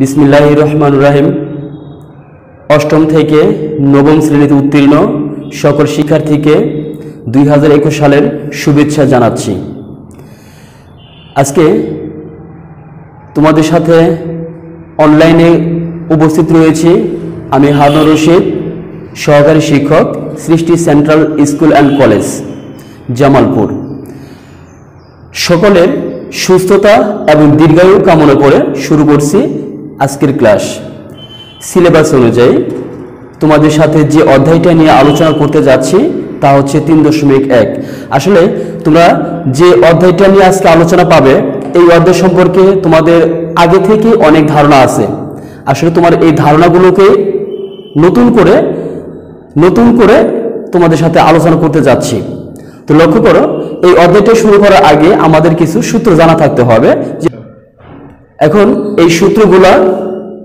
বিসমিল্লাহ রহমান রাহিম অষ্টম থেকে নবম শ্রেণীতে উত্তীর্ণ সকল শিক্ষার্থীকে দুই হাজার একুশ সালের শুভেচ্ছা জানাচ্ছি। আজকে তোমাদের সাথে অনলাইনে উপস্থিত রয়েছি আমি হারুন রশিদ, সহকারী শিক্ষক, Srishti Central School and College, Jamalpur. সকলের সুস্থতা এবং দীর্ঘায়ু কামনা করে শুরু করছি আজকের ক্লাস সিলেবাস অনুযায়ী তোমাদের সাথে যে অধ্যায়টা নিয়ে আলোচনা করতে যাচ্ছি, তা হচ্ছে তিন দশমিক এক। আসলে তোমরা যে অধ্যায়টা নিয়ে আজকে আলোচনা পাবে, এই অধ্যায় সম্পর্কে তোমাদের আগে থেকে অনেক ধারণা আছে। আসলে তোমার এই ধারণাগুলোকে নতুন করে নতুন করে তোমাদের সাথে আলোচনা করতে যাচ্ছি। তো লক্ষ্য করো, এই অধ্যায়টা শুরু করার আগে আমাদের কিছু সূত্র জানা থাকতে হবে এখন এই সূত্রগুলা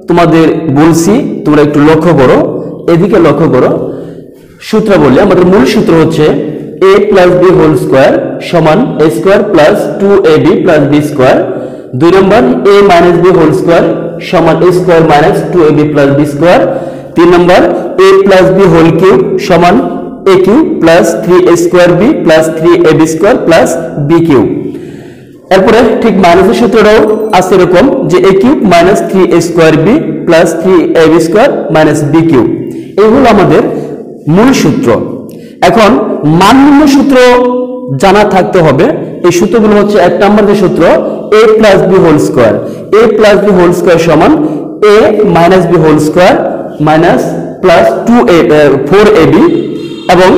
তোমাদের বলছি, তোমরা একটু লক্ষ্য করো, এদিকে লক্ষ্য করো। সূত্র বললে আমাদের মূল সূত্র হচ্ছে A plus B whole square সমান A square plus two A B plus B square দুই নম্বর A minus B whole square সমান A square minus two A B plus B square তিন নম্বর A plus B whole cube সমান A cube plus three A square B plus three A B square plus B cube এরপরে ঠিক মাইনাসের সূত্রটাও আছে এরকম যে A cube minus three A square B plus three A square minus B cube এই হলো আমাদের মূল সূত্র। এখন মানমূল্য সূত্র জানা থাকতে হবে। এই সূত্রগুলো হচ্ছে এক নম্বর যে সূত্র A plus B whole square A plus B whole square সমান A minus B whole square minus plus two A four A B এবং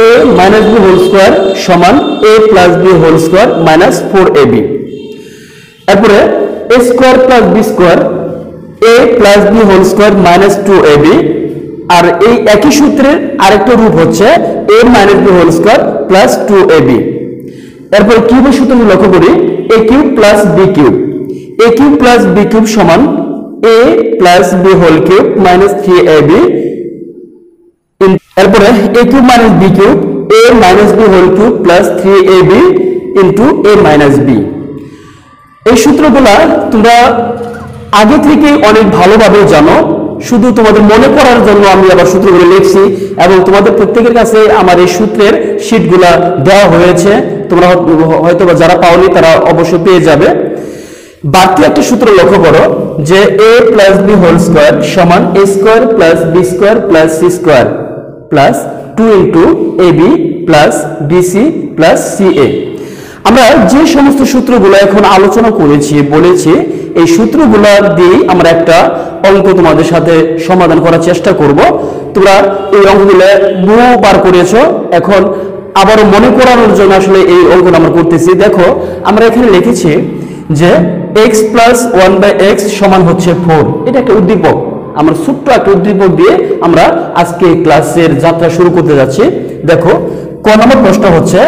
A minus B whole square সমান A plus B whole square minus four A B এরপরে A square plus B square A plus B whole square minus two A B আর এই একই সূত্রের আরেকটা রূপ হচ্ছে A minus B whole square plus two A B এরপর কিউবের সূত্র লক্ষ্য করি A cube plus B cube A cube plus B cube সমান A plus B whole cube minus three A B এরপরে A cube minus B cube A minus B whole cube plus three A B into A minus B এই সূত্রগুলা তোমরা আগে থেকে অনেক ভালোভাবে জানো। শুধু তোমাদের মনে করার জন্য আমি আবার সূত্রগুলো লিখছি এবং তোমাদের প্রত্যেকের কাছে আমার এই সূত্রের শীটগুলা দেওয়া হয়েছে। তোমরা হয়তো বা যারা পাওনি তারা অবশ্যই পেয়ে যাবে। বাড়তি একটা সূত্র লক্ষ্য করো যে A plus B whole square সমান A square plus B square plus C square plus two into A B plus BC plus C A আমরা যে সমস্ত সূত্রগুলো এখন আলোচনা করেছি, বলেছি, এই সূত্রগুলো দিয়ে আমরা একটা অঙ্ক তোমাদের সাথে সমাধান করার চেষ্টা করব। তোমরা এই অঙ্কগুলো বহুবার করেছ, এখন আবারও মনে করানোর জন্য আসলে এই অঙ্কটা আমরা করতেছি। দেখো, আমরা এখানে লিখেছি যে X plus one by X সমান হচ্ছে ফোর এটা একটা উদ্দীপক। আমরা ছোট্ট একটা উদ্দীপক দিয়ে আমরা আজকে ক্লাসের যাত্রা শুরু করতে যাচ্ছি। দেখো, ক নম্বর প্রশ্ন হচ্ছে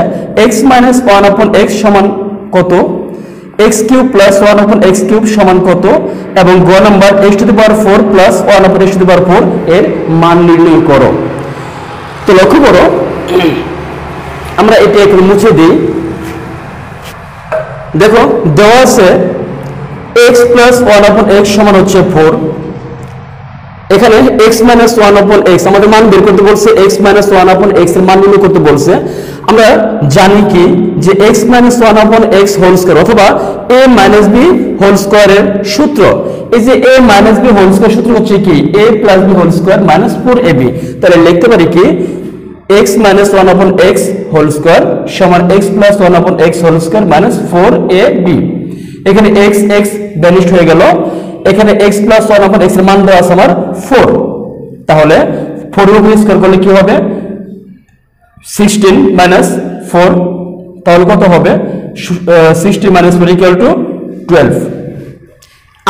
X minus one upon X সমান কত? X cube plus one upon X cube সমান কত? এবং গ নম্বর X to the power four plus one upon X to the power four এর মান নির্ণয় করো। তো লক্ষ্য করো, আমরা এটা একটু মুছে দিই। দেখো, দেওয়া আছে X plus one upon X সমান হচ্ছে ফোর এখানে X minus one upon X আমাদের মান বের করতে বলছে এক্স মাইনাস ওয়ান আপন এক্সের মান নির্ণয় করতে বলছে। আমরা জানি কি? যে X minus one upon X whole square অথবা এ মাইনাস বি হোল স্কোয়ারের সূত্র। এই যে A minus B whole square সূত্র হচ্ছে কি? A plus B whole square minus four A B তাহলে লিখতে পারি কি? X minus one upon X whole square সমান X plus one upon X whole square minus four A B এখানে x X vanished হয়ে গেল। এখানে এক্স প্লাস ওয়ান আপন এক্সের মান দেওয়া আছে আমার ফোর তাহলে ফোর উপর স্কোয়ার করলে কি হবে? সিক্সটিন মাইনাস ফোর তাহলে কত হবে? Sixteen minus four equal to twelve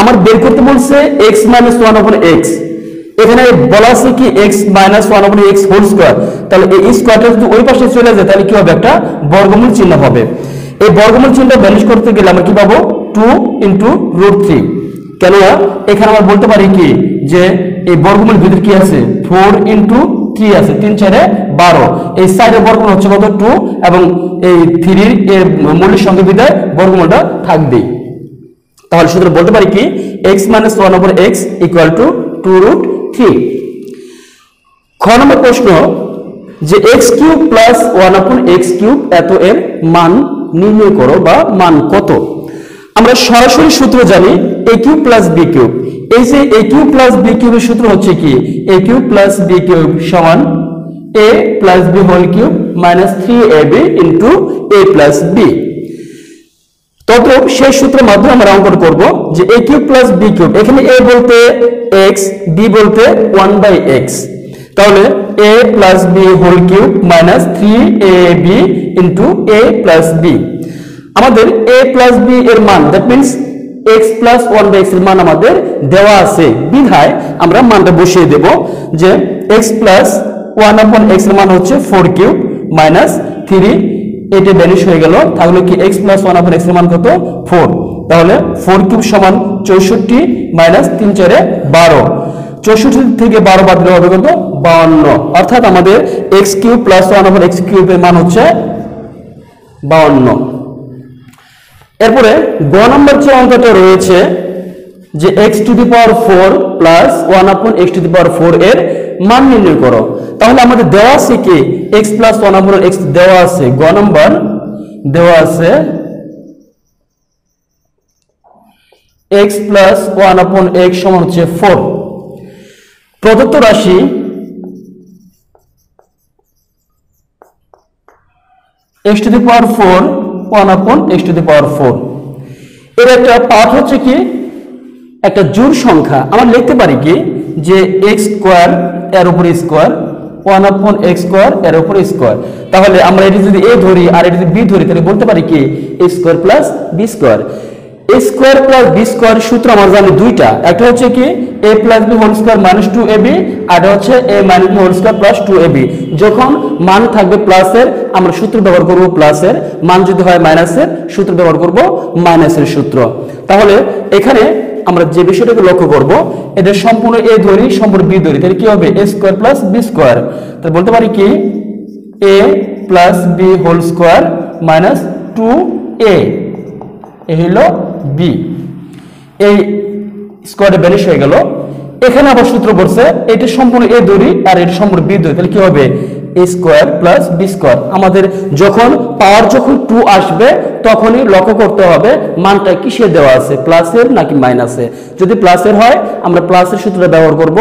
আমার বের করতে বলছে X minus one upon X এখানে বলা আছে কি X minus one upon X whole square তাহলে এই স্কোয়ারটা যদি ওই পাশে চলে যায়, তাহলে কি হবে? একটা বর্গমূল চিহ্ন হবে। এই বর্গমূল চিহ্নটা ব্যালেন্স করতে গেলে আমরা কি পাবো? টু ইন্টু রুট থ্রি কেননা এখানে আমরা বলতে পারি কি? যে এই বর্গমূল ভিতরে কি আছে? ফোর ইন্টু থ্রি আছে, তিন, চারে বারো। এই সাইডের বর্গমূল হচ্ছে কত? টু এবং এই থ্রির এর মূলের সঙ্গে বিদায় বর্গমূলটা থাকবেই। তাহলে সূত্র বলতে পারি কি? X minus one over X equal to two root three খ নম্বর প্রশ্ন, যে X cube plus one upon X cube এত এর মান নির্ণয় করো বা মান কত? আমরা সরাসরি সূত্র জানি A cube plus B cube এই যে এ কিউব প্লাস বি কিউবের সূত্র হচ্ছে কি? A cube plus B cube সমান A plus B whole cube minus three A B into A plus B তদ্রূপ সেই সূত্রের মাধ্যমে আমরা অঙ্কন করব যে A cube plus B cube এখানে এ বলতে এক্স বি বলতে ওয়ান বাই এক্স তাহলে A plus B whole cube minus three A B into A plus B আমাদের এ প্লাস বি এর মান that means X plus one by এক্সের মান আমাদের দেওয়া আছে। বিধায় আমরা মানটা বসিয়ে দেব যে এক্স প্লাস ওয়ান আপন এক্সের মান হচ্ছে ফোর কিউব মাইনাস থ্রি এটা ভ্যানিশ হয়ে গেল, তাহলে কি এক্স প্লাস ওয়ান আপন এক্সের মান কত? ফোর তাহলে ফোর কিউব সমান চৌষট্টি মাইনাস তিন চারে বারো। চৌষট্টি থেকে বারো বাদ দিলে হবে কত? বাউন্ন। অর্থাৎ আমাদের X cube plus one upon X কিউবের মান হচ্ছে বাউন্ন। এরপরে গ নম্বর যে অঙ্কটা রয়েছে যে X to the power four plus one upon X to the power four এর মান নির্ণয় করো। তাহলে আমাদের দেওয়া আছে কি? X plus one upon X দেওয়া আছে, গ নম্বর দেওয়া আছে X plus one upon X সমান হচ্ছে ফোর প্রদত্ত রাশি X to the power four one upon X to the power four এর একটা পার্ট হচ্ছে কি? একটা জোর সংখ্যা। আমরা লিখতে পারি কি? যে এক্স স্কোয়ার এর উপরে square one upon X square এর উপরে স্কোয়ার তাহলে আমরা এটি যদি এ ধরি আর এটি যদি বি ধরি, তাহলে বলতে পারি কি? X square plus B square A square plus B square সূত্র আমরা জানি দুইটা। একটা হচ্ছে কি A plus B whole square minus two A B আর হচ্ছে A minus B whole square plus two A B যখন মান থাকবে প্লাসের আমরা সূত্র ব্যবহার করব প্লাসের মান যদি হয় মাইনাসের সূত্র ব্যবহার করব মাইনাসের সূত্র। তাহলে এখানে আমরা যে বিষয়টাকে লক্ষ্য করব, এটা সম্পূর্ণ এ ধরি সম্পূর্ণ বি ধরি তাহলে কি হবে? A square plus B square তাহলে বলতে পারি কি A plus B whole square minus two A A B এই স্কোয়ারে ব্যানিশ হয়ে গেল। এখানে আবার সূত্র পড়ছে, এটা সম্পূর্ণ এ দড়ি আর এটা সম্পূর্ণ বি দড়ি তাহলে কি হবে? স্কোয়ার প্লাস বি স্কোয়ার আমাদের যখন পাওয়ার যখন টু আসবে, তখনই লক্ষ্য করতে হবে মানটা কিসে দেওয়া আছে প্লাসের নাকি মাইনাসে যদি প্লাসের হয়, আমরা প্লাসের সূত্রটা ব্যবহার করব।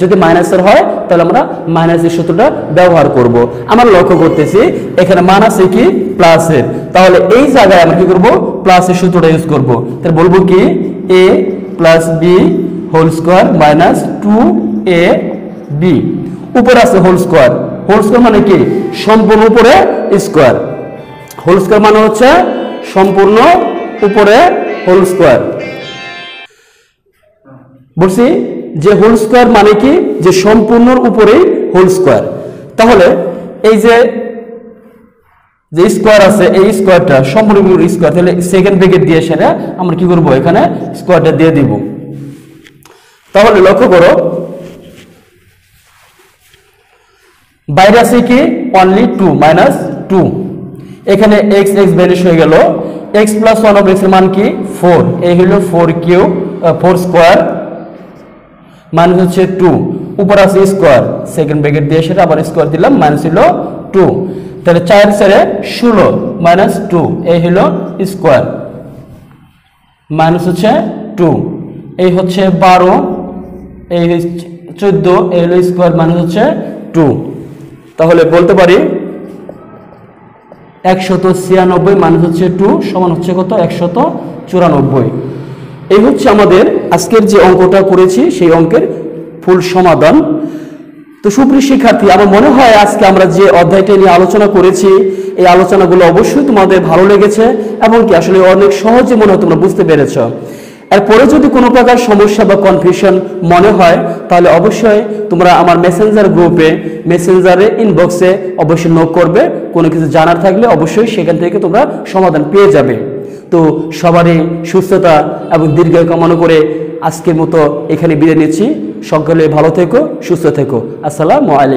যদি মাইনাসের হয়, তাহলে আমরা মাইনাসের সূত্রটা ব্যবহার করব। আমরা লক্ষ্য করতেছি, এখানে মান আছে কি? প্লাসের তাহলে এই জায়গায় আমরা কি করব? প্লাসের সূত্রটা ইউজ করব। তাহলে বলব কি? A plus B whole square minus two A B উপরে আছে হোল স্কোয়ার হোল স্কোয়ার মানে কি? সম্পূর্ণ উপরে স্কোয়ার হোল স্কোয়ার মানে হচ্ছে সম্পূর্ণ উপরে হোল স্কোয়ার বলছি, যে হোল স্কোয়ার মানে কি? যে সম্পূর্ণর উপরেই হোল স্কোয়ার তাহলে এই যে যে স্কোয়ার আছে, এই স্কোয়ারটা সম্পূর্ণ স্কোয়ার তাহলে সেকেন্ড ব্রেকেট দিয়ে সেটা আমরা কি করব? এখানে স্কোয়ারটা দিয়ে দিব। তাহলে লক্ষ্য করো বাইরে আছে কি? অনলি টু মাইনাস টু এখানে এক্স এক্স ভ্যানিশ হয়ে গেল। এক্স প্লাস ওয়ান অফ এক্সের মান কি? ফোর এই হলো four cube four square minus হচ্ছে টু উপর আছে স্কোয়ার সেকেন্ড ব্র্যাকেট দিয়ে সেটা আবার স্কোয়ার দিলাম মাইনাস হলো টু তাহলে চার চারে ষোলো মাইনাস টু এই হলো স্কোয়ার মাইনাস হচ্ছে টু এই হচ্ছে বারো, এই চোদ্দ, এই হলো স্কোয়ার মাইনাস হচ্ছে টু তাহলে বলতে পারি একশত ছিয়ানব্বই মাইনাস হচ্ছে টু সমান হচ্ছে কত? একশত চুরানব্বই। এই হচ্ছে আমাদের আজকের যে অঙ্কটা করেছি, সেই অঙ্কের ফুল সমাধান। তো সুপ্রিয় শিক্ষার্থী, আমার মনে হয় আজকে আমরা যে অধ্যায়টা নিয়ে আলোচনা করেছি, এই আলোচনাগুলো অবশ্যই তোমাদের ভালো লেগেছে এবং কি আসলে অনেক সহজে মনে হয় তোমরা বুঝতে পেরেছ। এরপরে যদি কোনো প্রকার সমস্যা বা কনফিউশন মনে হয়, তাহলে অবশ্যই তোমরা আমার মেসেঞ্জার গ্রুপে মেসেঞ্জারে ইনবক্সে অবশ্যই নোট করবে। কোনো কিছু জানার থাকলে অবশ্যই সেখান থেকে তোমরা সমাধান পেয়ে যাবে। তো সবারই সুস্থতা এবং দীর্ঘায়ু কামনা করে আজকের মতো এখানে বিদায় নিচ্ছি। সকলে ভালো থেকো, সুস্থ থেকো। আসসালামু আলাইকুম।